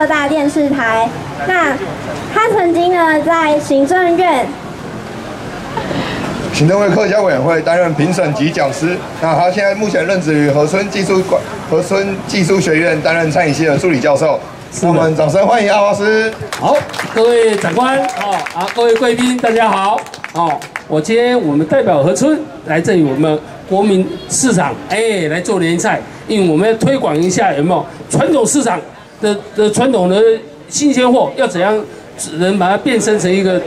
各大电视台。那他曾经呢在行政院、行政会客家委员会担任评审及讲师。那他现在目前任职于和村技术管和村技术学院担任餐饮系的助理教授。我们掌声欢迎阿华师。好，各位长官哦，啊，各位贵宾，大家好哦。我今天我们代表和村来这里，我们国民市场哎来做联赛，因为我们要推广一下有没有传统市场的的传统的新鲜货，要怎样能把它变身成一个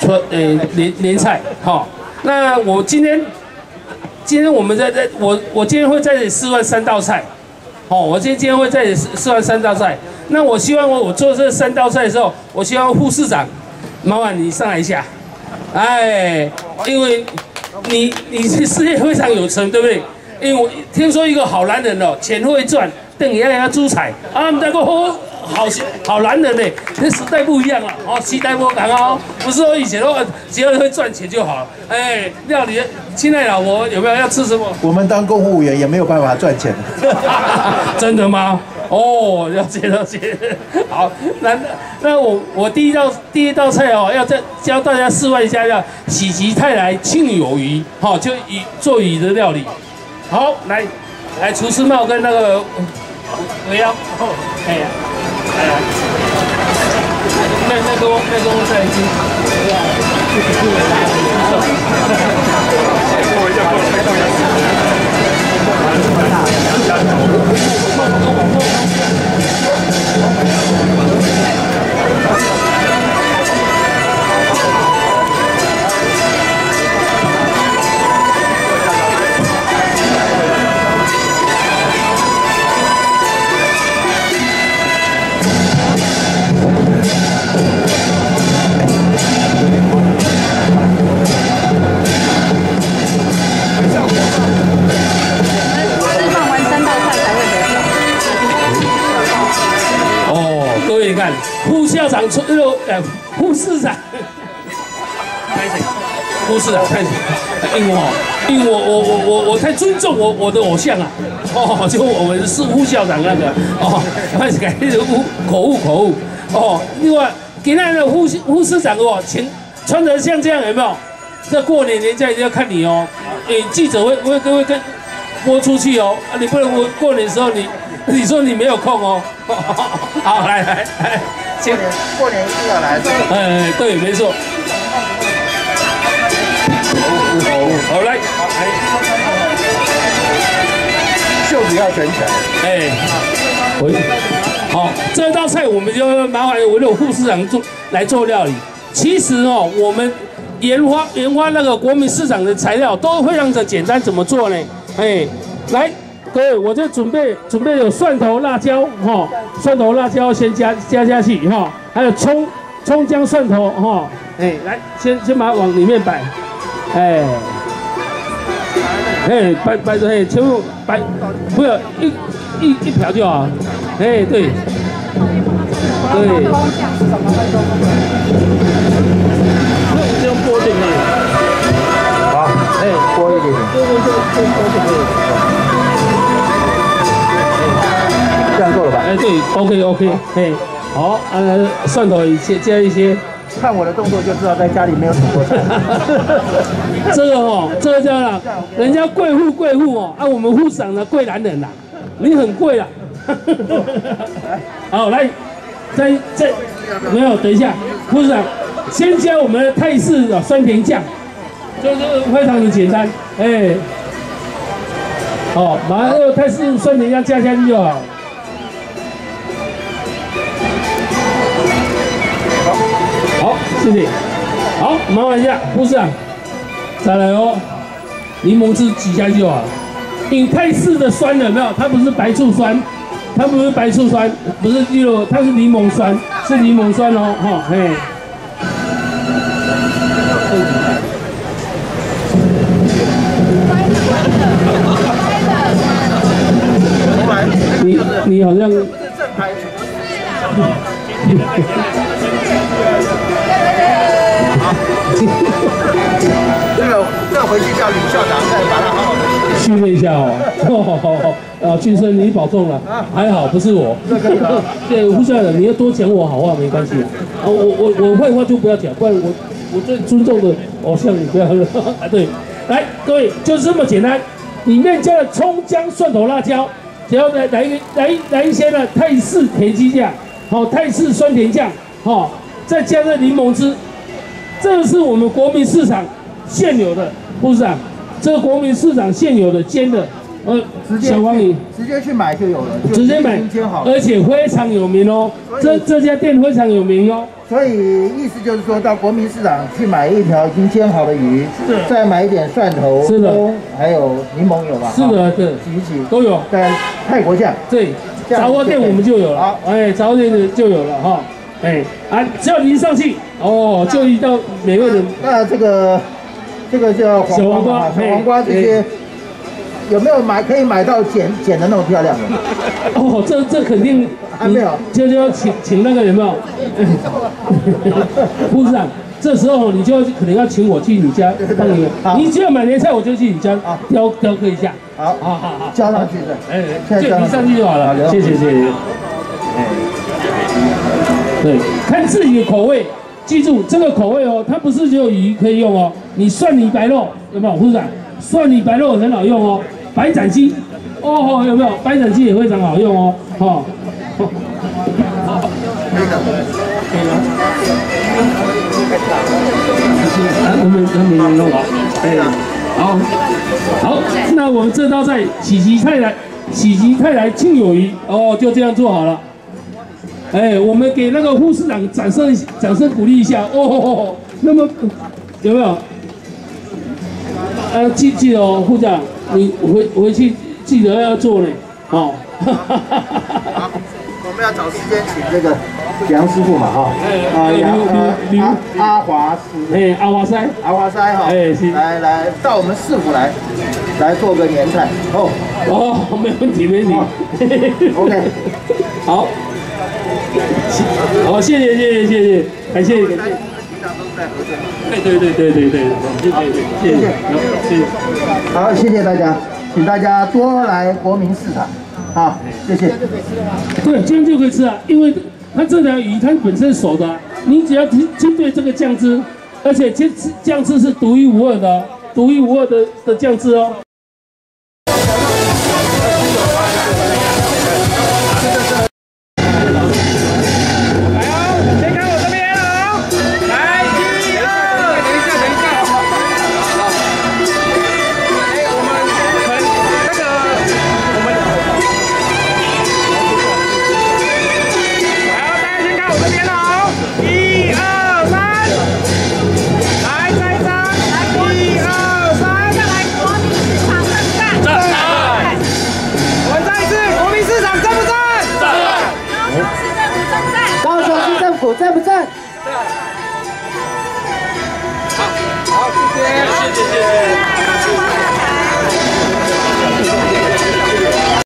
传呃联联菜好。那我今天今天我们在在我我今天会在这里示范三道菜，好，我今天今天会在这里示示范三道菜。那我希望我我做这三道菜的时候，我希望副市长，麻烦你上来一下，哎，因为你你是事业非常有成，对不对？因为我听说一个好男人哦，钱会赚，等一下要出彩。啊，那个好好好男人呢，这时代不一样了，哦，时代不同哦，不是说以前的话只要会赚钱就好了，哎，料理，亲爱的老婆有没有？要吃什么？我们当公务员也没有办法赚钱，真的吗？哦，了解了解，好，那那我我第一道第一道菜哦，要再教大家示范一下，叫喜极泰来庆有余，好，就以做鱼的料理，好，来来厨师帽跟那个对呀，哎呀，那那个那个在已经，长出又呃副市长，开始，护士长开始，因为我因为我我我我我太尊重我我的偶像啊，哦，就我们是副校长那个。哦，开始改那个误口误口误。哦，另外给那个副副市长哦，请穿得像这样有没有？这过年人家一定要看你哦，诶记者会会会跟播出去哦，啊你不能过过年时候你你说你没有空哦，好来来来。过年过年一定要来，哎，对，没错。好，好来，来，袖子要卷起来。哎，回好，这道菜我们就麻烦我的副市长做来做料理。其实哦，我们研发研发那个国民市场的材料都非常的简单，怎么做呢？哎，来。各位，我这准备准备有蒜头、辣椒，哈，蒜头、辣椒先加加下去，哈，还有葱、葱姜、蒜头，哈，哎，来，先先把它往里面摆，哎，哎，摆摆着，哎，全部摆，不要一一一瓢就好，哎，对，对，用锅就可以，好，哎，锅一点，对对对，锅锅就可以。哎，对，OK OK，嘿，好，呃，蒜头一些，加一些，看我的动作就知道在家里没有煮过菜。这个哦，这个叫了，人家贵妇贵妇哦，啊，我们副省的贵男人呐，你很贵啊。好，来，再再，没有，等一下，副省，先加我们的泰式的酸甜酱，就是非常的简单，哎，好，把那个泰式酸甜酱加下去就好。谢谢，好，麻烦一下，护士长，再来哦，柠檬汁挤下去就好。因泰式的酸有没有？它不是白醋酸，它不是白醋酸，不是就它是柠檬酸，是柠檬酸哦，哈，嘿。你你好像。这个这回去叫李校长再把它好好的训练一下哦。哦，啊，俊生你保重了，还好不是我。这可以了。对，胡校长你要多讲我好话没关系啊。我我我坏话就不要讲，不然我我最尊重的偶像你不要啊。对，来各位就是这么简单，里面加了葱姜蒜头辣椒，然后来来一个来来一些呢泰式甜鸡酱，好泰式酸甜酱，好再加上柠檬汁，这是我们国民市场现有的，护士长，这个国民市场现有的煎的，呃，直接小黄鱼。直接去买就有了，直接买煎好，而且非常有名哦。这这家店非常有名哦。所以意思就是说到国民市场去买一条已经煎好的鱼，是再买一点蒜头、是的葱还有柠檬有吧？是的，对，挤一挤，都有。在泰国酱，对，杂货店我们就有了好。哎，杂货店的就有了哈。哎，啊，只要您上去，哦，就遇到美味的那这个这个叫黄小黄瓜小黄瓜这些有没有买可以买到剪剪的那么漂亮的？哦，这这肯定还没有。就就要请请那个有没有？护士长，这时候你就要可能要请我去你家帮你，你只要买年菜，我就去你家好。雕雕刻一下。好，好好好，交上去的。哎，就你上去就好了，好谢谢谢谢。对，看自己的口味，记住这个口味哦，它不是只有鱼可以用哦，你蒜泥白肉有没有？护士长，蒜泥白肉很好用哦，白斩鸡，哦有没有？白斩鸡也非常好用哦，哈、啊，我们他们弄好，哎，好，好，那我们这道菜喜极泰来，喜极泰来庆有余，哦，就这样做好了。哎，我们给那个护士长掌声，掌声鼓励一下哦。那么有没有？呃，记记得哦，护士长，你回回去记得要做呢，哦。好，我们要找时间请这个杨师傅嘛，哈，啊哎刘杨呃刘阿阿华师，哎，阿华塞，阿华塞哈，哎是。来来到我们市府来，来做个年菜哦。哦，没问题，没问题。，OK，好，好，谢谢谢谢谢谢，感谢感谢。平常都在。对对对对对对，谢谢谢谢，好谢谢。好，谢谢大家，请大家多来国民市场，好，谢谢。对，这样就可以吃啊，因为它这条鱼它本身熟的啊、你只要针针对这个酱汁，而且这酱汁是独一无二的哦，独一无二的的酱汁哦。在不在？在好好谢谢谢谢谢。